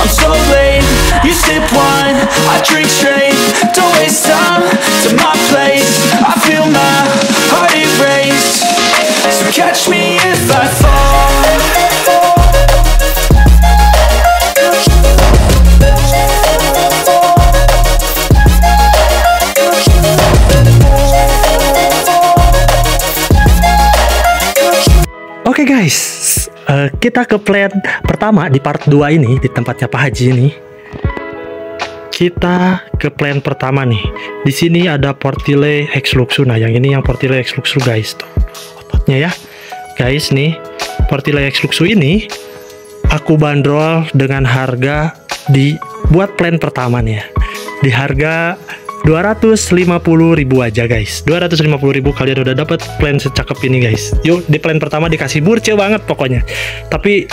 I'm so late You sip wine, I drink straight. Don't waste time to my place. I feel my heart erase. So catch me if I fall. Oke guys, eh, kita ke plan pertama di part 2 ini di tempatnya Pak Haji ini. Kita ke plan pertama nih. Di sini ada Portile Luxu. Nah, yang ini yang Portile X Luxu guys tuh. Ototnya ya. Guys nih, Portile X Luxu ini aku bandrol dengan harga di buat plan pertama nih ya. Di harga 250.000 aja guys 250.000 kalian udah dapat plan secakep ini guys yuk di plan pertama dikasih burce banget pokoknya tapi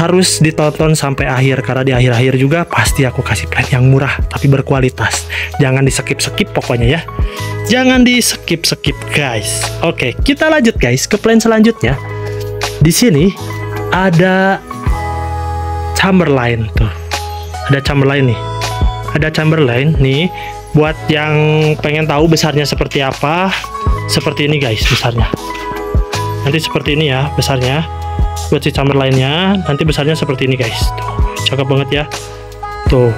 harus ditonton sampai akhir karena di akhir-akhir juga pasti aku kasih plan yang murah tapi berkualitas. Jangan di skip-skip pokoknya ya. Jangan di skip-skip guys. Oke kita lanjut guys ke plan selanjutnya. Di sini ada Chamberlain tuh. Ada Chamberlain nih. Ada Chamberlain nih. Buat yang pengen tahu besarnya seperti apa seperti ini guys besarnya. Nanti seperti ini ya besarnya buat si Chamberlainnya nanti besarnya seperti ini guys. Tuh cakep banget ya. Tuh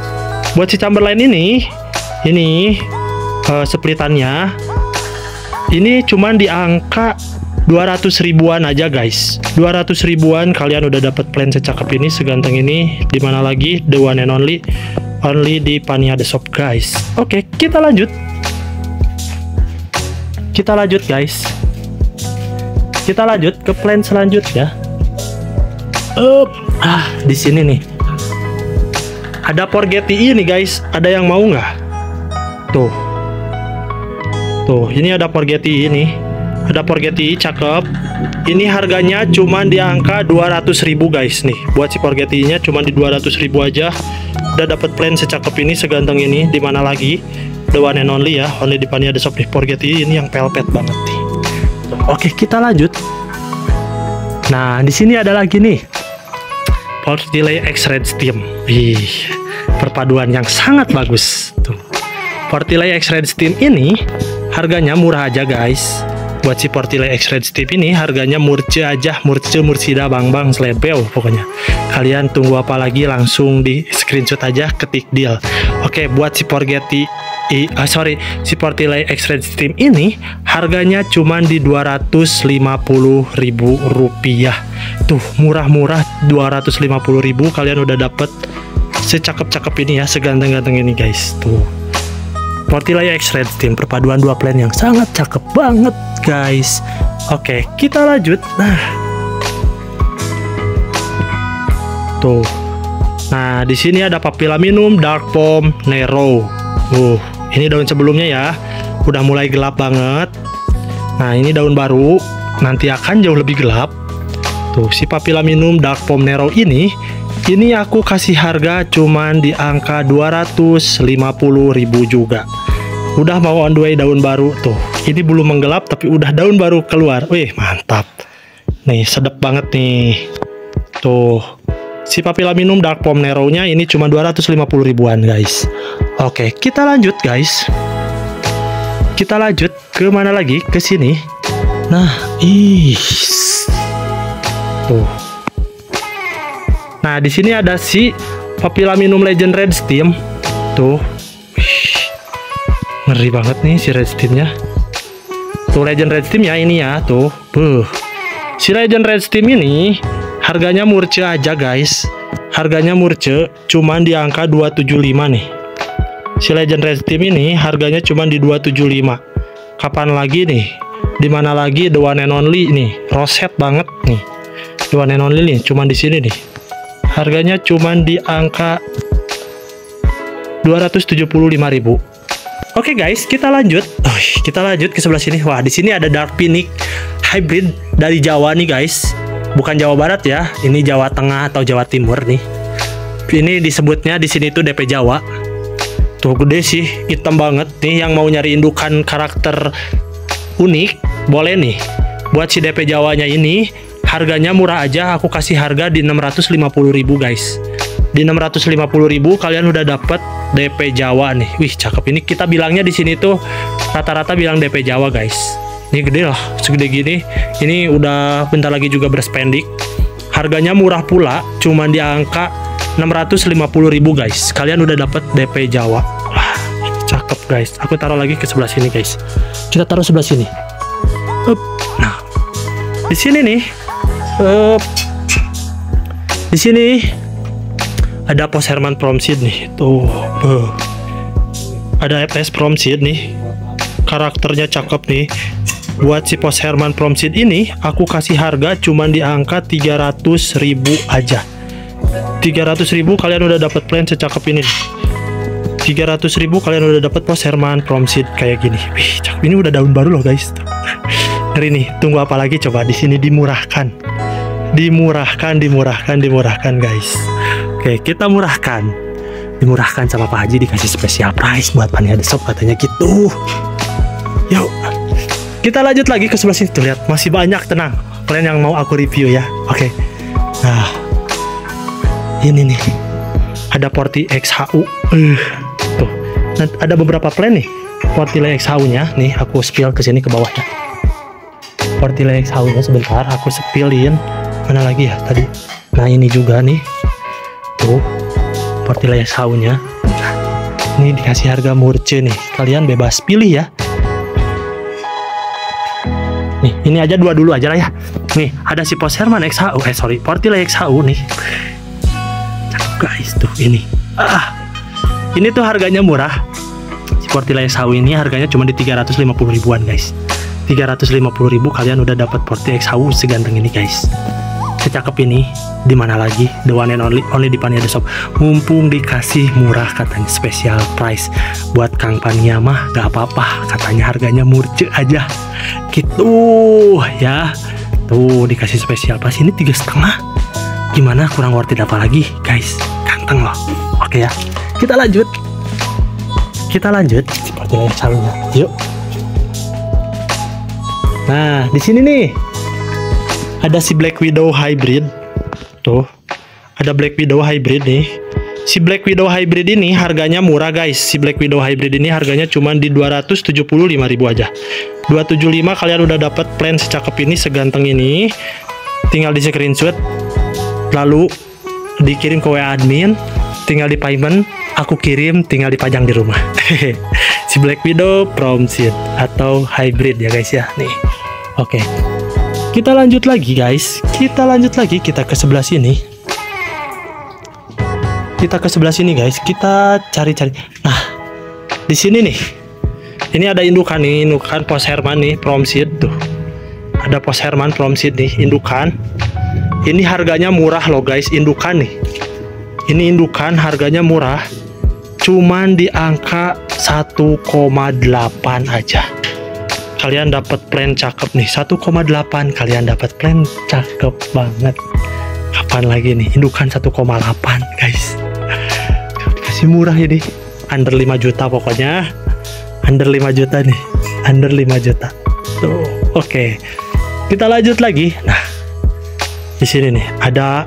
buat si Chamberlain ini ini uh, splitannya ini cuman di angka 200 ribuan aja guys. 200 ribuan kalian udah dapat plan secakep ini seganteng ini. Di mana lagi? The one and only only di Pania The Shop guys. Oke kita lanjut. Kita lanjut guys. Kita lanjut ke plan selanjutnya up. Ah di sini nih. Ada Porgetti ini guys. Ada yang mau nggak? Tuh. Tuh ini ada Porgetti ini. Ada Porgetti cakep. Ini harganya cuma di angka 200.000 guys nih. Buat si Porgetti nya cuma di 200.000 aja. Udah dapat plan secakep ini seganteng ini. Di mana lagi? The one and only ya. Only di Pania The Shop nih Porgetti ini yang pelpet banget nih. Oke kita lanjut. Nah di sini ada lagi nih Portile X Red Steam Wih, perpaduan yang sangat bagus tuh. Portile X Red Steam ini harganya murah aja guys. Buat si Portile X Red Steam ini harganya murce aja murce mursida bang bang selebeo pokoknya. Kalian tunggu apa lagi langsung di screenshot aja ketik deal. Oke buat si Porgetti i, ah, sorry si Portile X Red Steam ini harganya cuma di 250.000 rupiah. Tuh murah-murah 250.000 kalian udah dapet secakep-cakep ini ya seganteng-ganteng ini guys. Tuh. Portile X Red Steam perpaduan dua plan yang sangat cakep banget guys. Oke kita lanjut. Nah. Tuh. Nah di sini ada papila minum Dark Pom Nero. Uh ini daun sebelumnya ya. Udah mulai gelap banget. Nah ini daun baru. Nanti akan jauh lebih gelap. Tuh si papila minum Dark Pom Nero ini. Ini aku kasih harga cuman di angka 250.000 juga. Udah mau on the way daun baru. Tuh ini belum menggelap tapi udah daun baru keluar. Wih mantap. Nih sedap banget nih. Tuh si papila minum dark pom nero nya ini cuma 250 ribuan guys. Oke kita lanjut guys. Kita lanjut ke mana lagi? Ke sini. Nah ih. Tuh. Nah di sini ada si papila minum legend red steam. Tuh. Ngeri banget nih si red steamnya. Tuh legend red steam ya ini ya. Tuh. Buh. Si legend red steam ini harganya murce aja guys harganya murce cuman di angka 275 nih si legend red steam ini harganya cuman di 275 kapan lagi nih di mana lagi the one and only nih roset banget nih the one and only nih cuman di sini nih harganya cuman di angka 275.000. Oke guys, kita lanjut. Oh, kita lanjut ke sebelah sini. Wah, di sini ada Dark Phoenix hybrid dari Jawa nih guys. Bukan Jawa Barat ya. Ini Jawa Tengah atau Jawa Timur nih. Ini disebutnya di sini tuh DP Jawa. Tuh gede sih, hitam banget nih yang mau nyari indukan karakter unik, boleh nih. Buat si DP Jawanya ini harganya murah aja, aku kasih harga di 650.000 guys di 650.000 kalian udah dapet DP Jawa nih. Wih, cakep ini. Kita bilangnya di sini tuh rata-rata bilang DP Jawa, guys. Ini gede lah, segede gini. Ini udah bentar lagi juga berspendik. Harganya murah pula, cuman di angka 650.000 guys. Kalian udah dapet DP Jawa. Wah, cakep guys. Aku taruh lagi ke sebelah sini guys. Kita taruh sebelah sini. Nah, di sini nih. Up. Di sini ada pos Herman Promsid nih tuh uh. ada FS Promsid nih karakternya cakep nih buat si pos Herman Promsid ini aku kasih harga cuman di angka 300 ribu aja 300 ribu kalian udah dapat plan secakep ini 300 ribu kalian udah dapat pos Herman Promsid kayak gini Wih, cakep ini udah daun baru loh guys Ngeri nih, tunggu apa lagi coba di sini dimurahkan. Dimurahkan, dimurahkan, dimurahkan guys. Oke, kita murahkan. Dimurahkan sama Pak Haji dikasih spesial price buat Pania Desop katanya gitu. Kita lanjut lagi ke sebelah sini. Tuh lihat, masih banyak tenang. Kalian yang mau aku review ya. Oke. Nah. Ini nih. Ada Porti XHU. Uh, tuh. Nah, ada beberapa plan nih. Portile XHU-nya nih aku spill ke sini ke bawah ya. Portile XHU-nya sebentar aku spillin. Mana lagi ya tadi? Nah, ini juga nih tuh Portilaya saunya ini dikasih harga murce nih kalian bebas pilih ya nih ini aja dua dulu aja lah ya. Nih ada si pos Herman XHU eh sorry Portilaya XHU nih. Cakep guys tuh ini. Ah ini tuh harganya murah. Si Portilaya XHU ini harganya cuma di 350 ribuan guys. 350 ribu kalian udah dapat Porti XHU seganteng ini guys secakep ini di mana lagi? The one and only only di Pania Shop mumpung dikasih murah katanya special price. Buat Kang Pania mah gak apa-apa. Katanya harganya murce aja. Gitu ya. Tuh dikasih special price. Ini tiga setengah. Gimana? Kurang worth it apa lagi? Guys ganteng loh. Oke ya. Kita lanjut. Kita lanjut. Seperti yang calonnya yuk. Nah di sini nih ada si Black Widow Hybrid. Tuh. Ada Black Widow Hybrid nih. Si Black Widow Hybrid ini harganya murah guys. Si Black Widow Hybrid ini harganya cuma di 275.000 aja. 275 kalian udah dapat plan secakep ini seganteng ini. Tinggal di screenshot. Lalu dikirim ke WA admin. Tinggal di payment. Aku kirim tinggal dipajang di rumah. Si Black Widow Prom Seed atau hybrid ya guys ya. Nih. Oke. okay. Kita lanjut lagi guys. Kita lanjut lagi kita ke sebelah sini. Kita ke sebelah sini guys. Kita cari-cari. Nah, di sini nih. Ini ada indukan nih, indukan pos Herman nih, Promseed tuh. Ada pos Herman Promseed nih, indukan. Ini harganya murah loh guys, indukan nih. Ini indukan harganya murah. Cuman di angka 1,8 aja kalian dapat plan cakep nih. 1,8 kalian dapat plan cakep banget. Kapan lagi nih? Indukan 1,8 guys. Dikasih murah ini under 5 juta pokoknya. Under 5 juta nih. Under 5 juta. Tuh oke. Okay. kita lanjut lagi. Nah di sini nih ada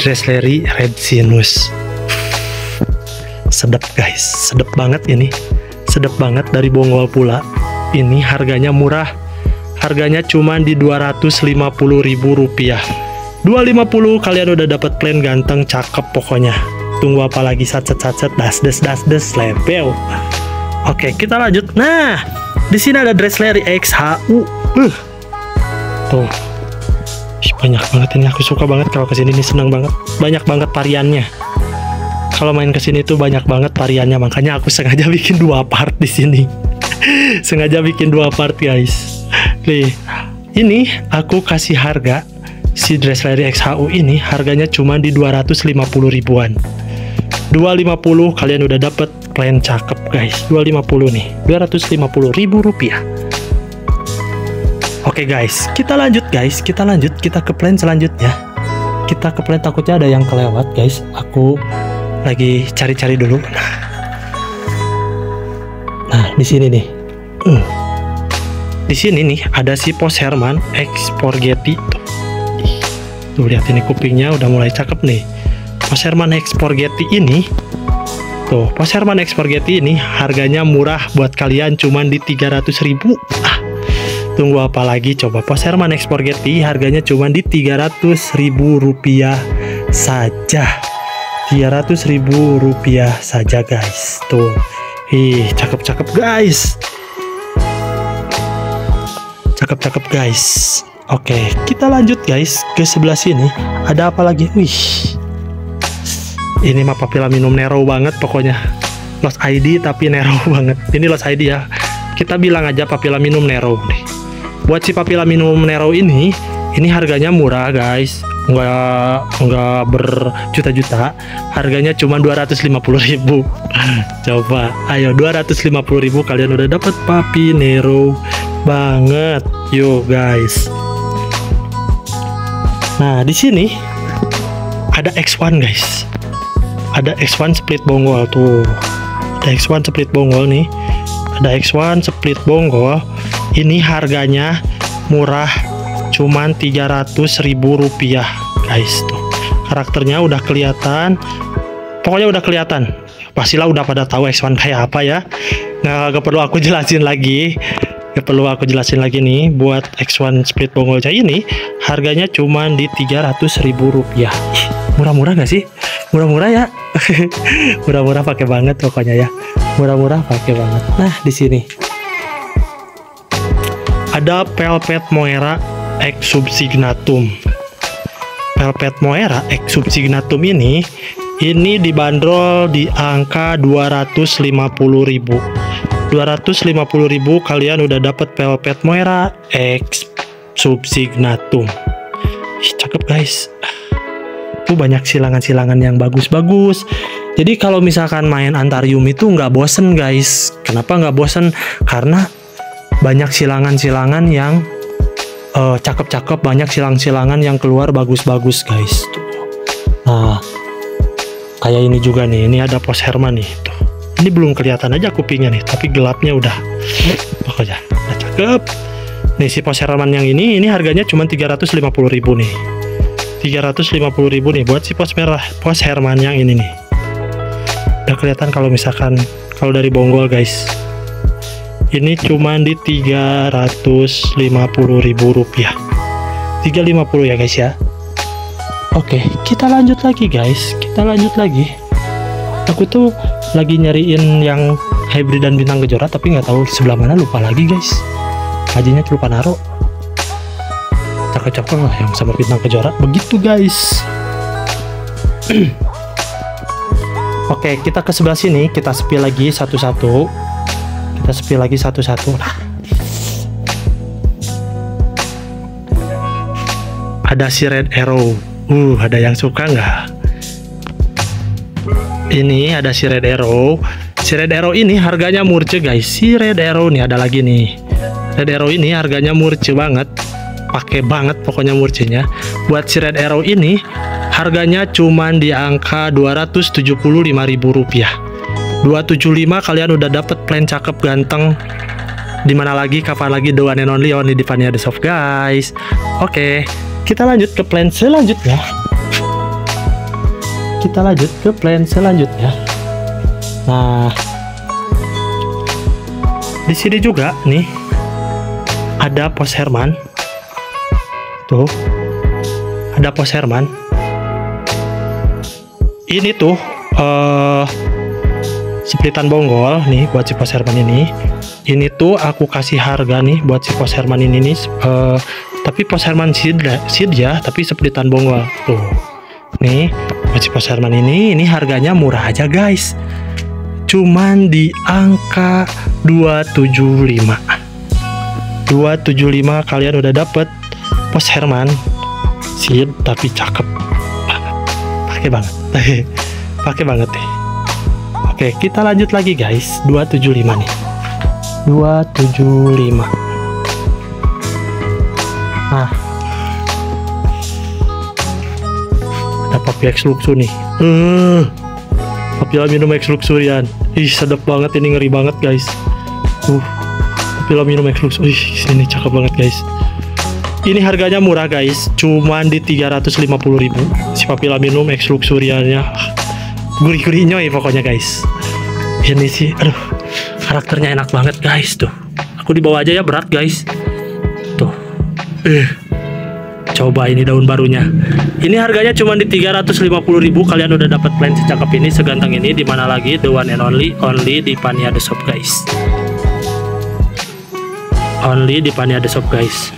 Dressleri Red Sinus. Sedap guys. Sedap banget ini. Sedap banget dari Bonggol pula ini harganya murah. Harganya cuma di ribu rupiah. 250 kalian udah dapat plan ganteng cakep pokoknya. Tunggu apa lagi? Sat sat das des level oke kita lanjut. Nah di sini ada dress Larry XHU uh. tuh. Banyak banget ini. Aku suka banget kalau ke sini ini senang banget. Banyak banget variannya. Kalau main ke sini tuh banyak banget variannya. Makanya aku sengaja bikin dua part di sini sengaja bikin dua part guys. Nih ini aku kasih harga. Si dress Larry XHU ini harganya cuma di 250 ribuan. 250 kalian udah dapet. Plan cakep guys. 250 nih. 250 ribu rupiah. Oke guys, kita lanjut guys, kita lanjut, kita ke plan selanjutnya. Kita ke plan. Takutnya ada yang kelewat guys. Aku lagi cari-cari dulu. Nah di sini nih. Uh. Di sini nih ada si Pos Herman ekspor Getty. Tuh. Lihat ini kupingnya udah mulai cakep nih. Pos Herman ekspor Getty ini Tuh, Pos Herman ekspor Getty ini harganya murah buat kalian cuman di 300 ribu. Ah, Tunggu apa lagi coba pos Herman ekspor Getty harganya cuma di 300 ribu rupiah saja 300 ribu rupiah saja guys tuh ih cakep-cakep guys cakep-cakep guys. Oke kita lanjut guys ke sebelah sini. Ada apa lagi? Wih. Ini mah papila minum Nero banget pokoknya. Lost ID tapi Nero banget. Ini Lost ID ya. Kita bilang aja papila minum Nero nih. Buat si papila minum Nero ini ini harganya murah guys. Nggak nggak berjuta-juta. Harganya cuma 250.000 coba. Ayo 250.000 kalian udah dapat papi Nero banget. Yuk guys. Nah di sini ada X1 guys. Ada X1 split bonggol tuh. Ada X1 split bonggol nih. Ada X1 split bonggol. Ini harganya murah cuman 300 ribu rupiah guys tuh. Karakternya udah kelihatan. Pokoknya udah kelihatan. Pastilah udah pada tahu X1 kayak apa ya. Nggak, gak perlu aku jelasin lagi gak perlu aku jelasin lagi nih buat X1 split bongolnya ini harganya cuman di 300 ribu rupiah. Murah-murah gak sih? Murah-murah ya. Murah-murah pakai banget pokoknya ya. Murah-murah pakai banget. Nah di sini. Ada Pelpet Moera X subsignatum. Pelpet Moera X subsignatum ini ini dibanderol di angka 250.000. 250.000 kalian udah dapat Pelpet Moera X subsignatum. Ih, cakep guys. Tuh banyak silangan-silangan yang bagus-bagus. Jadi kalau misalkan main Antarium itu nggak bosen guys. Kenapa nggak bosen? Karena banyak silangan-silangan yang cakep cakep-cakep banyak silang-silangan yang keluar bagus-bagus guys nah kayak ini juga nih ini ada pos Herman nih tuh ini belum kelihatan aja kupingnya nih tapi gelapnya udah. Pokoknya udah cakep. Nih si pos Herman yang ini ini harganya cuma 350.000 nih. 350.000 nih buat si pos merah pos Herman yang ini nih. Udah kelihatan kalau misalkan kalau dari bonggol guys. Ini cuma di 350.000 rupiah. 350 ya guys ya. Oke kita lanjut lagi guys. Kita lanjut lagi. Aku tuh lagi nyariin yang hybrid dan bintang kejora tapi nggak tahu sebelah mana lupa lagi guys. Hajinya lupa naro cakep-cakep lah yang sama bintang kejora begitu guys. Oke kita ke sebelah sini kita sepi lagi satu-satu. Kita spill lagi satu-satu nah ada si red arrow. Uh ada yang suka nggak ini ada si red arrow si red arrow ini harganya murce guys. Si red arrow nih ada lagi nih. Red arrow ini harganya murce banget. Pakai banget pokoknya murcinya. Buat si red arrow ini harganya cuman di angka 275.000 rupiah. 275 kalian udah dapet plan cakep ganteng. Di mana lagi? Kapan lagi? The one and only on di The Soft guys. Oke okay, kita lanjut ke plan selanjutnya kita lanjut ke plan selanjutnya nah di sini juga nih ada pos Herman. Tuh ada pos Herman. Ini tuh uh, splitan bonggol nih buat si pos Herman ini. Ini tuh aku kasih harga nih buat si pos Herman ini nih uh, tapi pos Herman seed, seed ya tapi splitan bonggol. Tuh nih pos Herman ini ini harganya murah aja guys cuman di angka 275 275 kalian udah dapet pos Herman seed tapi cakep pakai banget pakai banget deh Oke, kita lanjut lagi guys. 275 nih. 275. Nah. Papi X Luxu nih. Eh. Papi minum X Luxurian. Ih, sedap banget ini ngeri banget guys. Uh. Papi minum X Luxu. Ih, sini cakep banget guys. Ini harganya murah guys, cuman di 350.000 si Papila Minum X Luxuriannya. Gurih-gurih nyoy pokoknya guys. Ini sih, aduh, karakternya enak banget guys tuh. Aku dibawa aja ya berat guys. Tuh. Eh. Coba ini daun barunya. Ini harganya cuma di 350.000 kalian udah dapat plan secakep ini, seganteng ini. Di mana lagi? The one and only. Only di Pania The Shop guys. Only di Pania The Shop guys.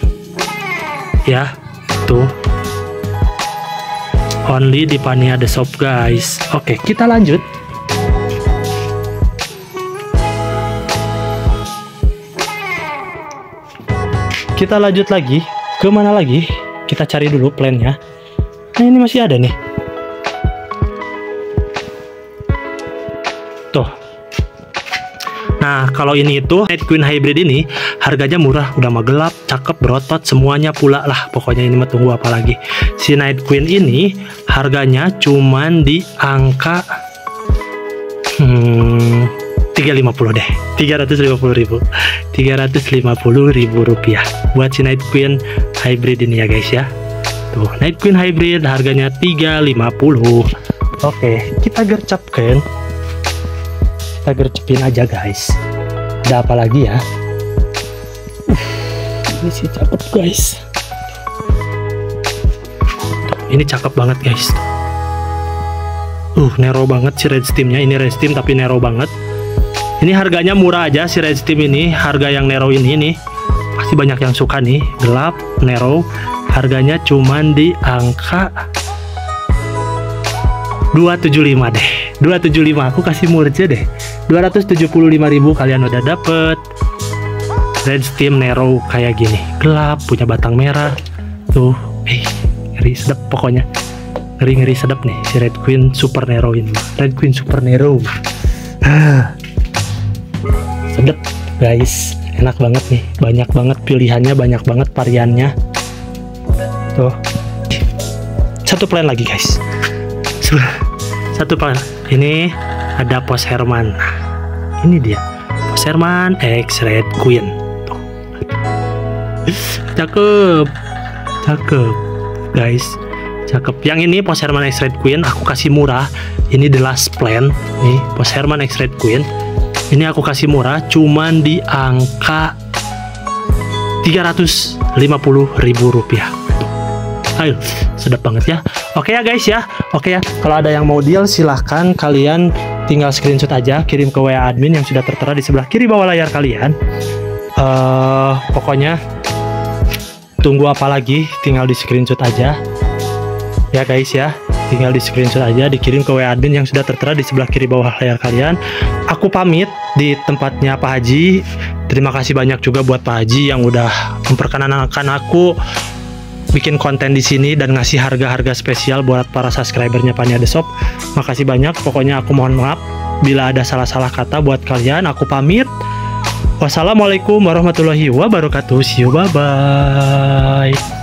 Ya tuh. Only di Pania The Shop guys. Oke kita lanjut. Kita lanjut lagi. Ke mana lagi kita cari dulu plannya nah ini masih ada nih tuh Nah, kalau ini itu Night Queen Hybrid ini harganya murah, udah mah gelap, cakep, berotot, semuanya pula lah. Pokoknya ini mah tunggu apa lagi. Si Night Queen ini harganya cuman di angka hmm 350 deh. 350 ribu. 350 ribu rupiah. Buat si Night Queen Hybrid ini ya guys ya. Tuh, Night Queen Hybrid harganya 350. Oke, kita gercapkan kita gercepin aja guys. Ada apa lagi ya? Ini sih cakep guys. Ini cakep banget guys. Uh nero banget si red steamnya. Ini red steam tapi nero banget ini harganya murah aja si red steam ini. Harga yang nero ini nih pasti banyak yang suka nih. Gelap nero. Harganya cuman di angka 275 deh. 275 aku kasih aja deh. 275.000 kalian udah dapet. Red steam nero kayak gini. Gelap punya batang merah. Tuh eh ngeri sedap pokoknya. Ngeri ngeri sedap nih si red queen super nero ini. Red queen super nero sedap guys. Enak banget nih. Banyak banget pilihannya banyak banget variannya. Tuh. Satu plan lagi guys. Satu plan. Ini ada pos Herman. Ini dia. Pos Herman X Red Queen. Tuh. cakep. Cakep guys. Cakep. Yang ini pos Herman X Red Queen aku kasih murah. Ini the last plan. Nih pos Herman X Red Queen ini aku kasih murah cuman di angka 350 ribu rupiah. Ayo sedap banget ya. Oke ya guys ya. Oke ya kalau ada yang mau deal silahkan kalian tinggal screenshot aja kirim ke WA admin yang sudah tertera di sebelah kiri bawah layar kalian. Uh, pokoknya tunggu apa lagi tinggal di screenshot aja. Ya guys ya tinggal di screenshot aja dikirim ke WA admin yang sudah tertera di sebelah kiri bawah layar kalian aku pamit di tempatnya Pak Haji terima kasih banyak juga buat Pak Haji yang udah memperkenalkan aku bikin konten di sini dan ngasih harga-harga spesial buat para subscribernya Pania The Shop. Makasih banyak, pokoknya aku mohon maaf bila ada salah-salah kata buat kalian. Aku pamit. Wassalamualaikum warahmatullahi wabarakatuh. See you, bye-bye.